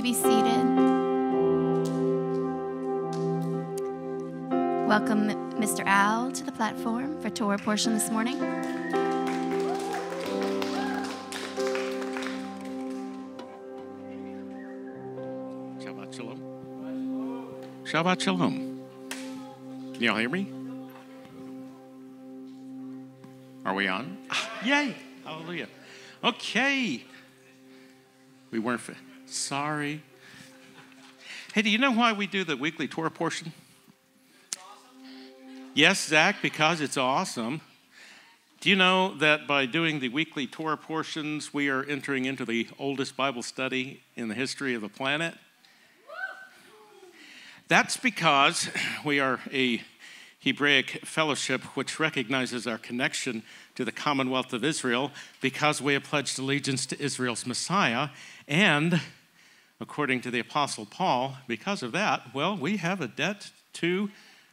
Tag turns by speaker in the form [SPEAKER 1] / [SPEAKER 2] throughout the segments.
[SPEAKER 1] may be seated. Welcome Mr. Al to the platform for Torah portion this morning.
[SPEAKER 2] Shabbat Shalom. Shabbat Shalom. Can y'all hear me? Are we on? Ah, yay! Hallelujah. Okay. We weren't. Fi- Sorry. Hey, do you know why we do the weekly Torah portion? Yes, Zach, because it's awesome. Do you know that by doing the weekly Torah portions, we are entering into the oldest Bible study in the history of the planet? That's because we are a Hebraic fellowship which recognizes our connection to the Commonwealth of Israel because we have pledged allegiance to Israel's Messiah. And according to the Apostle Paul, because of that, well, we have a debt to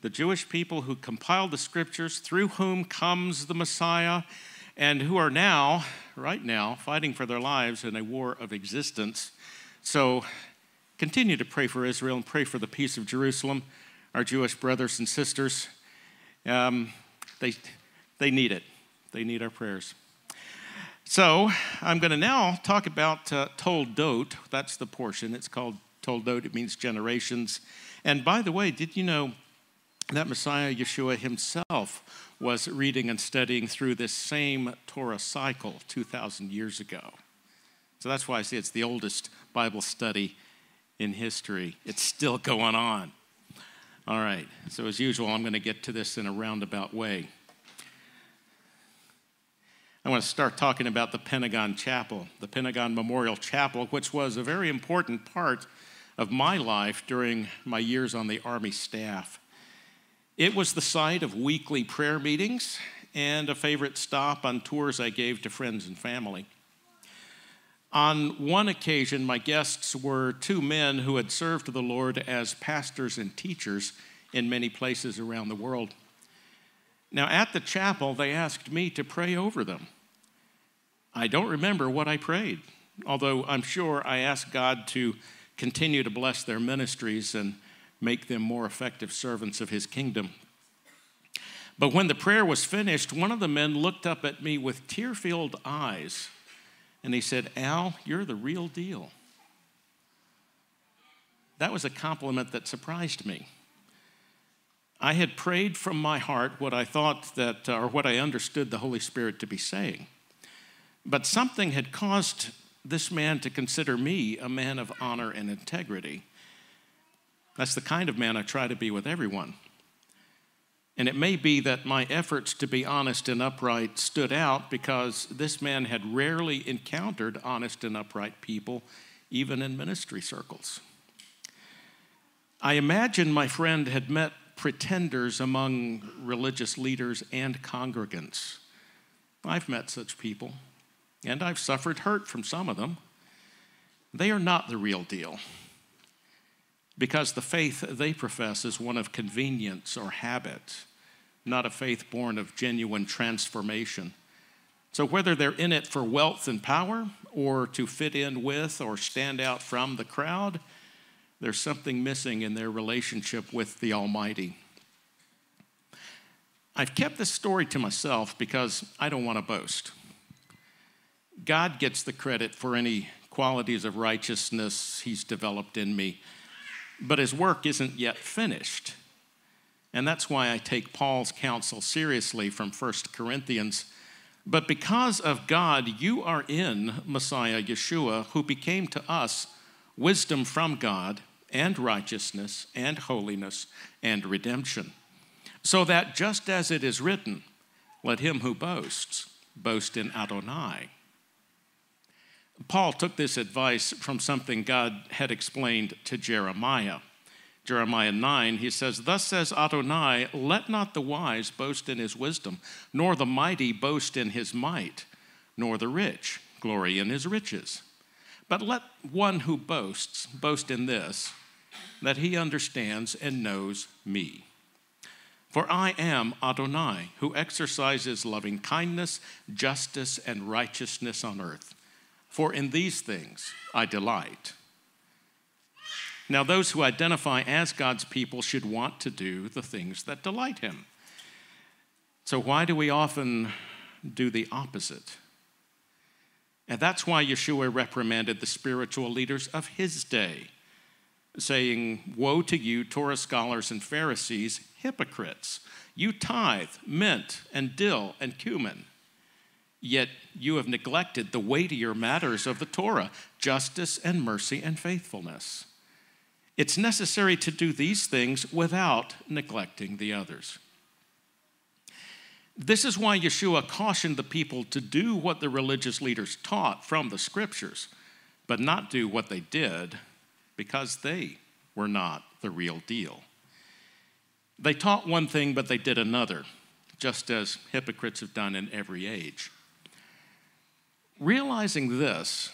[SPEAKER 2] the Jewish people who compiled the scriptures, through whom comes the Messiah, and who are now, right now, fighting for their lives in a war of existence. So continue to pray for Israel and pray for the peace of Jerusalem, our Jewish brothers and sisters. Um, they, they need it, they need our prayers. So I'm going to now talk about uh, Toldot. That's the portion. It's called Toldot, it means generations. And by the way, did you know that Messiah Yeshua himself was reading and studying through this same Torah cycle 2,000 years ago? So that's why I say it's the oldest Bible study in history. It's still going on. All right, so as usual, I'm going to get to this in a roundabout way. I want to start talking about the Pentagon Chapel, the Pentagon Memorial Chapel, which was a very important part of my life during my years on the Army staff. It was the site of weekly prayer meetings and a favorite stop on tours I gave to friends and family. On one occasion, my guests were two men who had served the Lord as pastors and teachers in many places around the world. Now, at the chapel, they asked me to pray over them. I don't remember what I prayed, although I'm sure I asked God to continue to bless their ministries and make them more effective servants of His kingdom. But when the prayer was finished, one of the men looked up at me with tear filled eyes and he said, Al, you're the real deal. That was a compliment that surprised me. I had prayed from my heart what I thought that, or what I understood the Holy Spirit to be saying. But something had caused this man to consider me a man of honor and integrity. That's the kind of man I try to be with everyone. And it may be that my efforts to be honest and upright stood out because this man had rarely encountered honest and upright people, even in ministry circles. I imagine my friend had met pretenders among religious leaders and congregants. I've met such people, and I've suffered hurt from some of them. They are not the real deal because the faith they profess is one of convenience or habit, not a faith born of genuine transformation. So, whether they're in it for wealth and power, or to fit in with or stand out from the crowd, there's something missing in their relationship with the Almighty. I've kept this story to myself because I don't want to boast. God gets the credit for any qualities of righteousness He's developed in me but his work isn't yet finished. And that's why I take Paul's counsel seriously from 1 Corinthians. But because of God, you are in Messiah Yeshua, who became to us wisdom from God and righteousness and holiness and redemption. So that just as it is written, let him who boasts boast in Adonai. Paul took this advice from something God had explained to Jeremiah. Jeremiah 9, he says, Thus says Adonai, let not the wise boast in his wisdom, nor the mighty boast in his might, nor the rich glory in his riches. But let one who boasts boast in this, that he understands and knows me. For I am Adonai, who exercises loving kindness, justice, and righteousness on earth. For in these things I delight. Now, those who identify as God's people should want to do the things that delight Him. So, why do we often do the opposite? And that's why Yeshua reprimanded the spiritual leaders of his day, saying, Woe to you, Torah scholars and Pharisees, hypocrites! You tithe mint and dill and cumin, yet you have neglected the weightier matters of the Torah justice and mercy and faithfulness. It's necessary to do these things without neglecting the others. This is why Yeshua cautioned the people to do what the religious leaders taught from the scriptures, but not do what they did because they were not the real deal. They taught one thing, but they did another, just as hypocrites have done in every age. Realizing this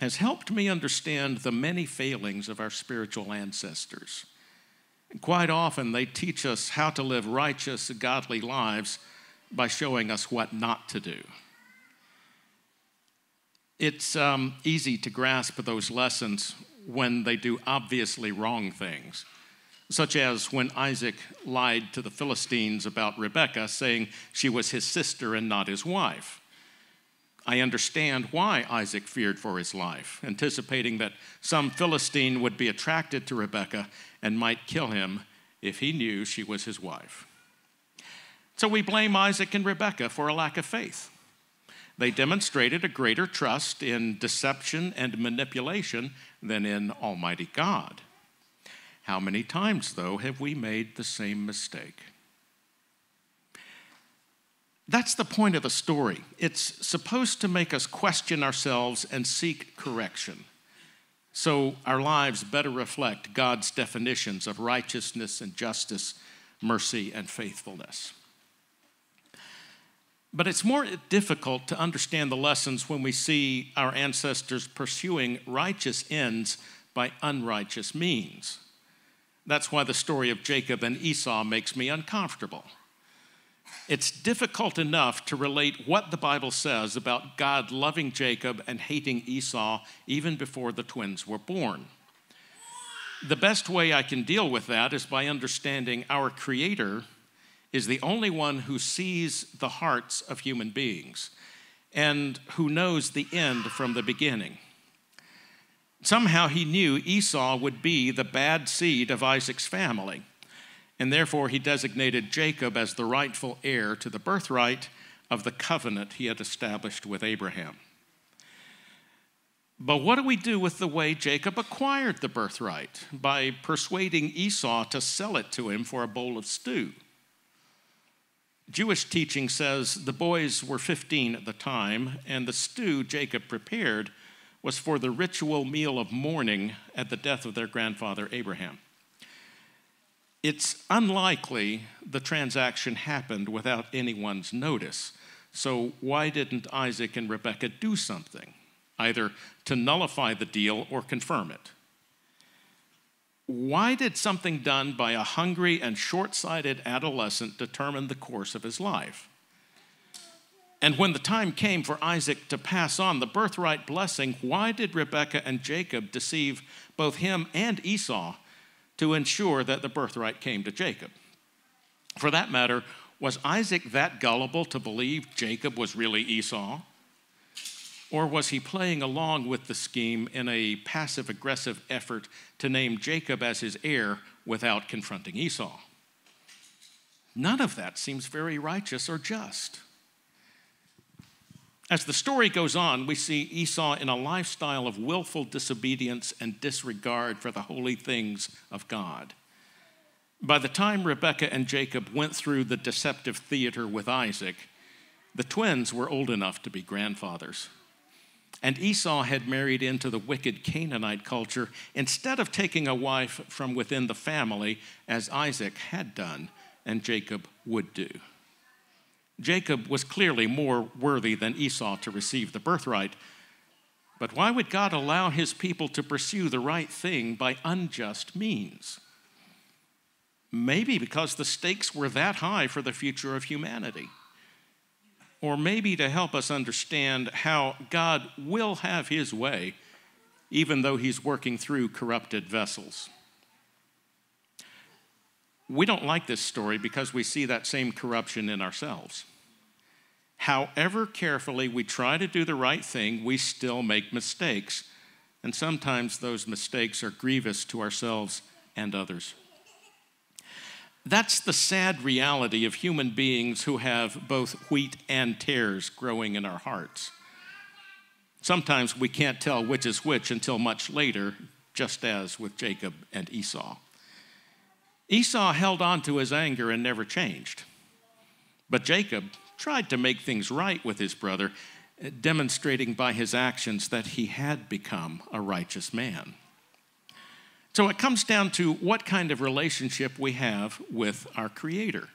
[SPEAKER 2] has helped me understand the many failings of our spiritual ancestors. Quite often, they teach us how to live righteous, godly lives by showing us what not to do. It's um, easy to grasp those lessons when they do obviously wrong things, such as when Isaac lied to the Philistines about Rebekah, saying she was his sister and not his wife. I understand why Isaac feared for his life, anticipating that some Philistine would be attracted to Rebekah and might kill him if he knew she was his wife. So we blame Isaac and Rebekah for a lack of faith. They demonstrated a greater trust in deception and manipulation than in Almighty God. How many times, though, have we made the same mistake? That's the point of the story. It's supposed to make us question ourselves and seek correction so our lives better reflect God's definitions of righteousness and justice, mercy and faithfulness. But it's more difficult to understand the lessons when we see our ancestors pursuing righteous ends by unrighteous means. That's why the story of Jacob and Esau makes me uncomfortable. It's difficult enough to relate what the Bible says about God loving Jacob and hating Esau even before the twins were born. The best way I can deal with that is by understanding our Creator is the only one who sees the hearts of human beings and who knows the end from the beginning. Somehow he knew Esau would be the bad seed of Isaac's family, and therefore he designated Jacob as the rightful heir to the birthright of the covenant he had established with Abraham. But what do we do with the way Jacob acquired the birthright? By persuading Esau to sell it to him for a bowl of stew. Jewish teaching says the boys were 15 at the time, and the stew Jacob prepared was for the ritual meal of mourning at the death of their grandfather Abraham. It's unlikely the transaction happened without anyone's notice. So, why didn't Isaac and Rebekah do something, either to nullify the deal or confirm it? Why did something done by a hungry and short sighted adolescent determine the course of his life? And when the time came for Isaac to pass on the birthright blessing, why did Rebekah and Jacob deceive both him and Esau to ensure that the birthright came to Jacob? For that matter, was Isaac that gullible to believe Jacob was really Esau? Or was he playing along with the scheme in a passive aggressive effort to name Jacob as his heir without confronting Esau? None of that seems very righteous or just. As the story goes on, we see Esau in a lifestyle of willful disobedience and disregard for the holy things of God. By the time Rebekah and Jacob went through the deceptive theater with Isaac, the twins were old enough to be grandfathers. And Esau had married into the wicked Canaanite culture instead of taking a wife from within the family, as Isaac had done and Jacob would do. Jacob was clearly more worthy than Esau to receive the birthright. But why would God allow his people to pursue the right thing by unjust means? Maybe because the stakes were that high for the future of humanity or maybe to help us understand how God will have his way, even though he's working through corrupted vessels. We don't like this story because we see that same corruption in ourselves. However carefully we try to do the right thing, we still make mistakes. And sometimes those mistakes are grievous to ourselves and others. That's the sad reality of human beings who have both wheat and tares growing in our hearts. Sometimes we can't tell which is which until much later, just as with Jacob and Esau. Esau held on to his anger and never changed. But Jacob tried to make things right with his brother, demonstrating by his actions that he had become a righteous man. So it comes down to what kind of relationship we have with our Creator.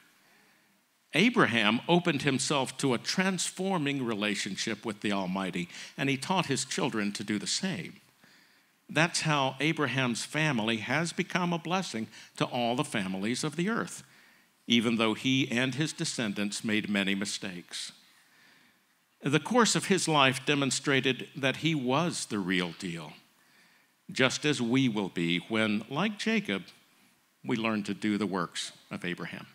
[SPEAKER 2] Abraham opened himself to a transforming relationship with the Almighty, and he taught his children to do the same. That's how Abraham's family has become a blessing to all the families of the earth, even though he and his descendants made many mistakes. The course of his life demonstrated that he was the real deal, just as we will be when, like Jacob, we learn to do the works of Abraham.